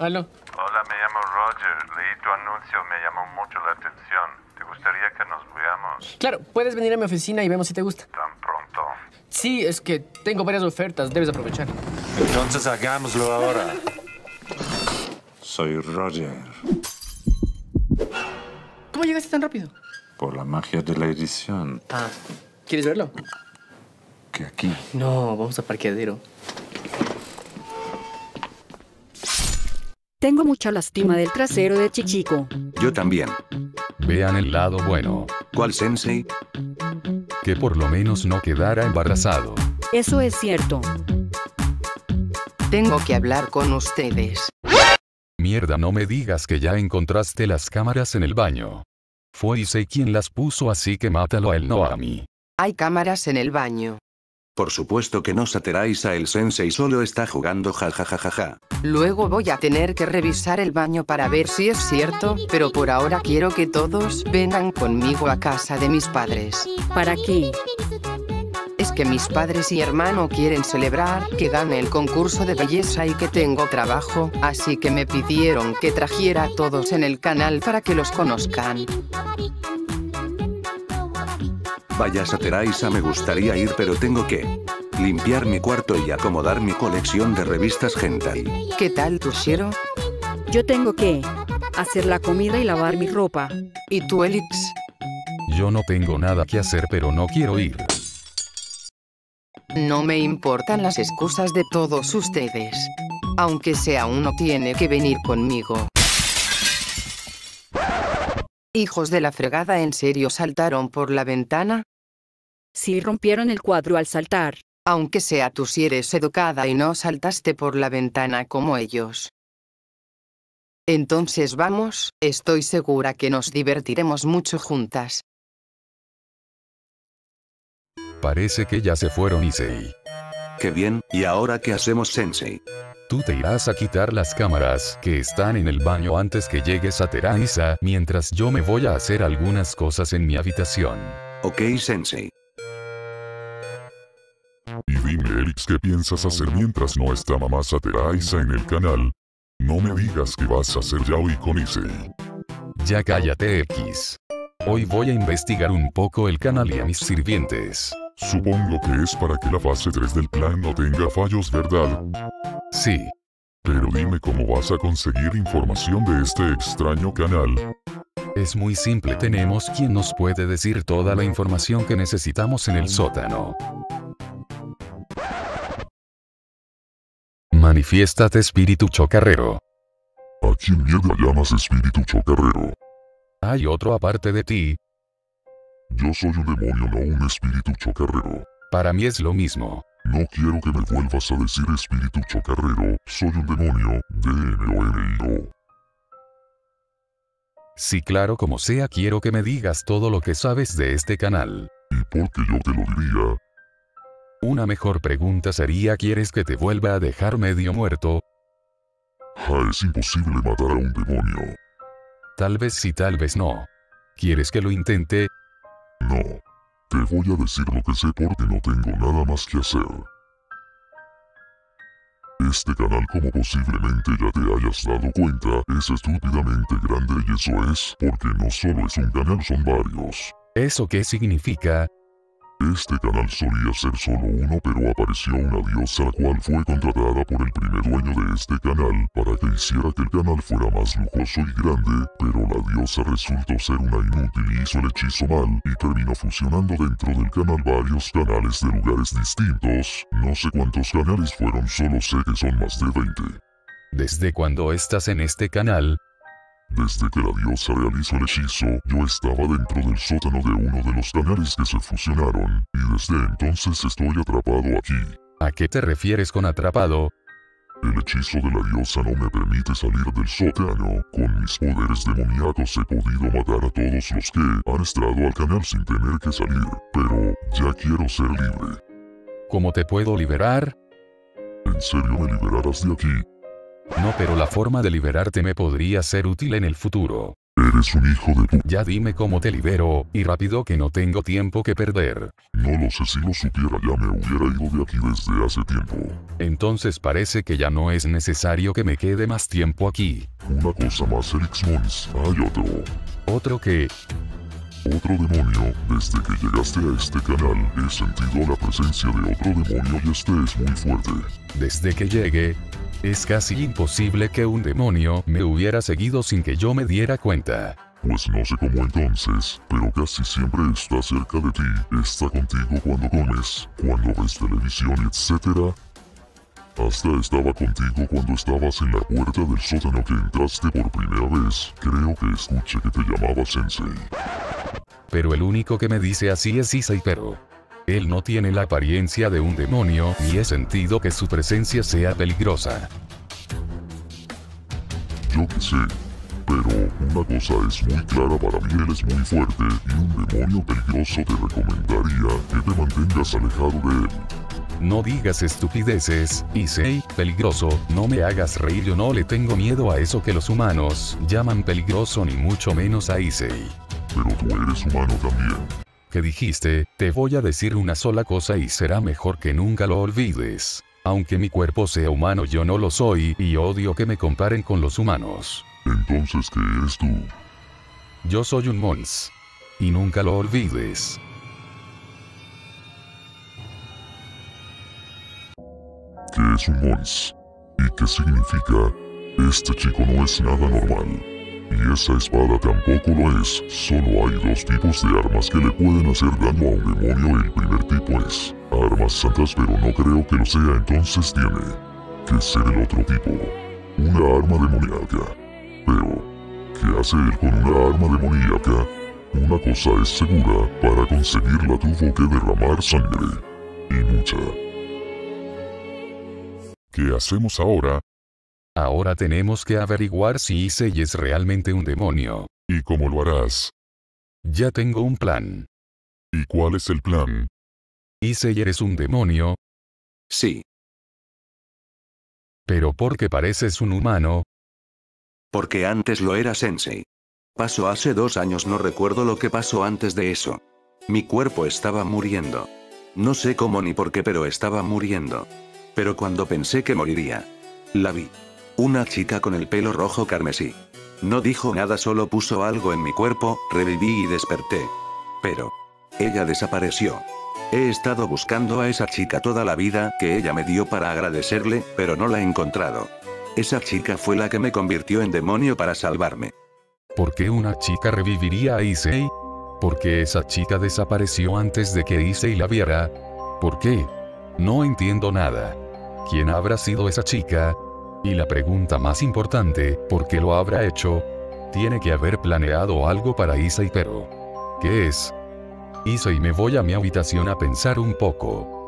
Aló. Hola, me llamo Roger. Leí tu anuncio, me llamó mucho la atención. ¿Te gustaría que nos veamos Claro, puedes venir a mi oficina y vemos si te gusta. tan pronto? Sí, es que tengo varias ofertas, debes aprovechar. Entonces hagámoslo ahora. Soy Roger. ¿Cómo llegaste tan rápido? Por la magia de la edición. Ah, ¿quieres verlo? Que aquí. No, vamos a parqueadero. Tengo mucha lástima del trasero de Chichico. Yo también. Vean el lado bueno, ¿Cuál sensei? que por lo menos no quedara embarazado. Eso es cierto. Tengo que hablar con ustedes. Mierda, no me digas que ya encontraste las cámaras en el baño. Fue Issei quien las puso, así que mátalo a él, no a mí. Hay cámaras en el baño. Por supuesto que no sateráis a el sensei solo está jugando jajajajaja. Luego voy a tener que revisar el baño para ver si es cierto, pero por ahora quiero que todos vengan conmigo a casa de mis padres. ¿Para qué? Es que mis padres y hermano quieren celebrar que gane el concurso de belleza y que tengo trabajo, así que me pidieron que trajera a todos en el canal para que los conozcan. Vaya Sateraisa me gustaría ir pero tengo que limpiar mi cuarto y acomodar mi colección de revistas hentai. ¿Qué tal, Tushiro? Yo tengo que hacer la comida y lavar mi ropa. ¿Y tú, Elix? Yo no tengo nada que hacer, pero no quiero ir. No me importan las excusas de todos ustedes. Aunque sea uno tiene que venir conmigo. Hijos de la fregada, ¿en serio saltaron por la ventana? Si rompieron el cuadro al saltar. Aunque sea tú si eres educada y no saltaste por la ventana como ellos. Entonces vamos, estoy segura que nos divertiremos mucho juntas. Parece que ya se fueron Issei. Qué bien, ¿y ahora qué hacemos sensei? Tú te irás a quitar las cámaras que están en el baño antes que llegues a Teraisa, mientras yo me voy a hacer algunas cosas en mi habitación. Ok sensei. Y dime, Elix, ¿qué piensas hacer mientras no está mamá Sateraisa en el canal? No me digas que vas a hacer yaoi con Issei. Ya cállate X. Hoy voy a investigar un poco el canal y a mis sirvientes. Supongo que es para que la fase 3 del plan no tenga fallos, ¿verdad? Sí, Pero dime cómo vas a conseguir información de este extraño canal. es muy simple, tenemos quien nos puede decir toda la información que necesitamos en el sótano. Manifiéstate espíritu chocarrero. ¿A quién mierda llamas espíritu chocarrero? Hay otro aparte de ti, Yo soy un demonio, no un espíritu chocarrero. para mí es lo mismo. No quiero que me vuelvas a decir espíritu chocarrero, soy un demonio, D-M-O-N-I-O. Sí, claro, como sea, quiero que me digas todo lo que sabes de este canal. ¿Y por qué yo te lo diría? Una mejor pregunta sería, ¿quieres que te vuelva a dejar medio muerto? Ja, es imposible matar a un demonio. Tal vez sí, tal vez no. ¿Quieres que lo intente? No. Te voy a decir lo que sé porque no tengo nada más que hacer. Este canal, como posiblemente ya te hayas dado cuenta, es estúpidamente grande y eso es porque no solo es un canal, son varios. ¿Eso qué significa? Este canal solía ser solo uno, pero apareció una diosa la cual fue contratada por el primer dueño de este canal para que hiciera que el canal fuera más lujoso y grande, pero la diosa resultó ser una inútil y hizo el hechizo mal y terminó fusionando dentro del canal varios canales de lugares distintos. No sé cuántos canales fueron, solo sé que son más de 20. ¿Desde cuando estás en este canal? Desde que la diosa realizó el hechizo, yo estaba dentro del sótano de uno de los canales que se fusionaron, y desde entonces estoy atrapado aquí. ¿A qué te refieres con atrapado? El hechizo de la diosa no me permite salir del sótano. Con mis poderes demoníacos he podido matar a todos los que han entrado al canal sin tener que salir, pero ya quiero ser libre. ¿Cómo te puedo liberar? ¿En serio me liberarás de aquí? No, pero la forma de liberarte me podría ser útil en el futuro. Eres un hijo de pu... Ya dime cómo te libero, y rápido que no tengo tiempo que perder. No lo sé si lo supiera ya me hubiera ido de aquí desde hace tiempo. Entonces parece que ya no es necesario que me quede más tiempo aquí. Una cosa más, Elix Mons. Hay otro. Otro que... Otro demonio. Desde que llegaste a este canal he sentido la presencia de otro demonio y este es muy fuerte. Desde que llegué, es casi imposible que un demonio me hubiera seguido sin que yo me diera cuenta. Pues no sé cómo entonces, pero casi siempre está cerca de ti, está contigo cuando comes, cuando ves televisión, etc. Hasta estaba contigo cuando estabas en la puerta del sótano que entraste por primera vez. Creo que escuché que te llamaba Sensei. Pero el único que me dice así es Isai pero. Él no tiene la apariencia de un demonio, ni he sentido que su presencia sea peligrosa. Yo qué sé. Pero una cosa es muy clara para mí, él es muy fuerte y un demonio peligroso te recomendaría que te mantengas alejado de él. No digas estupideces, Issei, peligroso, no me hagas reír, yo no le tengo miedo a eso que los humanos llaman peligroso ni mucho menos a Issei. Pero tú eres humano también. ¿Qué dijiste? Te voy a decir una sola cosa y será mejor que nunca lo olvides. Aunque mi cuerpo sea humano yo no lo soy y odio que me comparen con los humanos. Entonces, ¿qué eres tú? Yo soy un mons. Y nunca lo olvides. ¿Qué es un mons? ¿Y qué significa? Este chico no es nada normal. Y esa espada tampoco lo es, solo hay dos tipos de armas que le pueden hacer daño a un demonio el primer tipo es armas santas pero no creo que lo sea entonces tiene que ser el otro tipo, una arma demoníaca. Pero, ¿qué hace él con una arma demoníaca? Una cosa es segura, para conseguirla tuvo que derramar sangre. Y mucha. ¿Qué hacemos ahora? Ahora tenemos que averiguar si Issei es realmente un demonio. ¿Y cómo lo harás? Ya tengo un plan. ¿Y cuál es el plan? Issei eres un demonio, Sí, pero porque pareces un humano, porque antes lo era Sensei. Pasó hace dos años, no recuerdo lo que pasó antes de eso. Mi cuerpo estaba muriendo. No sé cómo ni por qué, pero estaba muriendo. Pero cuando pensé que moriría, la vi. Una chica con el pelo rojo carmesí. No dijo nada, solo puso algo en mi cuerpo, reviví y desperté. Pero, ella desapareció. He estado buscando a esa chica toda la vida que ella me dio para agradecerle, pero no la he encontrado. Esa chica fue la que me convirtió en demonio para salvarme. ¿por qué una chica reviviría a Issei? ¿Por qué esa chica desapareció antes de que Issei la viera? ¿Por qué? No entiendo nada. ¿Quién habrá sido esa chica? Y la pregunta más importante, ¿por qué lo habrá hecho? Tiene que haber planeado algo para Issei pero... ¿Qué es? Issei me voy a mi habitación a pensar un poco.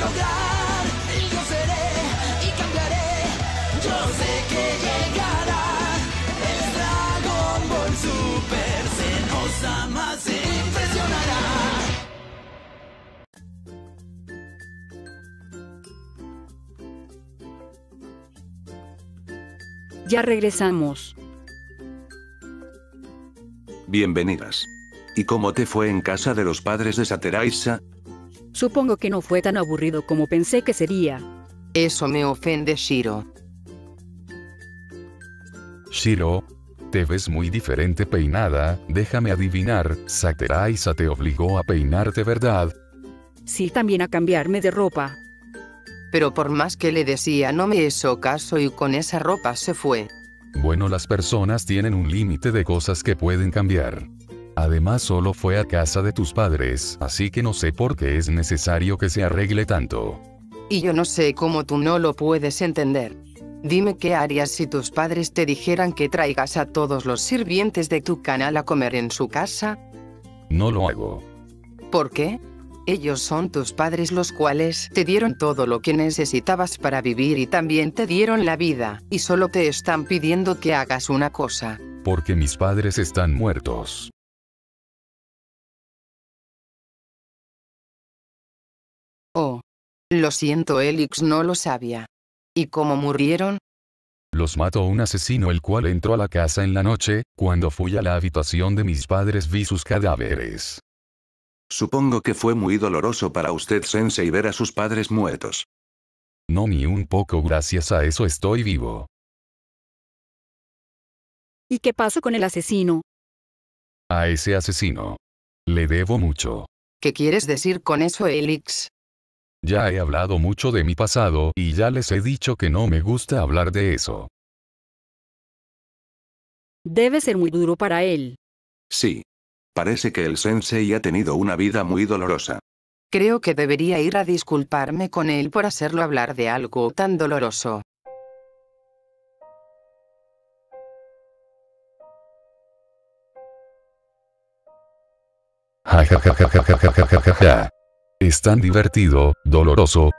Lograr y yo seré y cambiaré. Yo sé que llegará el Dragon Ball Super, se nos ama, se impresionará. Ya regresamos. Bienvenidas. ¿Y cómo te fue en casa de los padres de Sateraisa? Supongo que no fue tan aburrido como pensé que sería. Eso me ofende, Shiro. Shiro, te ves muy diferente peinada, déjame adivinar, Sateraisa te obligó a peinarte, ¿verdad? Sí, también a cambiarme de ropa. Pero por más que le decía no me hizo caso y con esa ropa se fue. Bueno, las personas tienen un límite de cosas que pueden cambiar. Además solo fue a casa de tus padres, así que no sé por qué es necesario que se arregle tanto. Y yo no sé cómo tú no lo puedes entender. Dime qué harías si tus padres te dijeran que traigas a todos los sirvientes de tu canal a comer en su casa. No lo hago. ¿Por qué? Ellos son tus padres los cuales te dieron todo lo que necesitabas para vivir y también te dieron la vida, y solo te están pidiendo que hagas una cosa. Porque mis padres están muertos. Lo siento, Elix no lo sabía. ¿Y cómo murieron? Los mató un asesino el cual entró a la casa en la noche, cuando fui a la habitación de mis padres vi sus cadáveres. Supongo que fue muy doloroso para usted, Sensei, ver a sus padres muertos. No ni un poco gracias a eso estoy vivo. ¿Y qué pasó con el asesino? A ese asesino. Le debo mucho. ¿Qué quieres decir con eso, Elix? Ya he hablado mucho de mi pasado y ya les he dicho que no me gusta hablar de eso. Debe ser muy duro para él. Sí. Parece que el sensei ha tenido una vida muy dolorosa. Creo que debería ir a disculparme con él por hacerlo hablar de algo tan doloroso. Ja ja ja Es tan divertido, doloroso,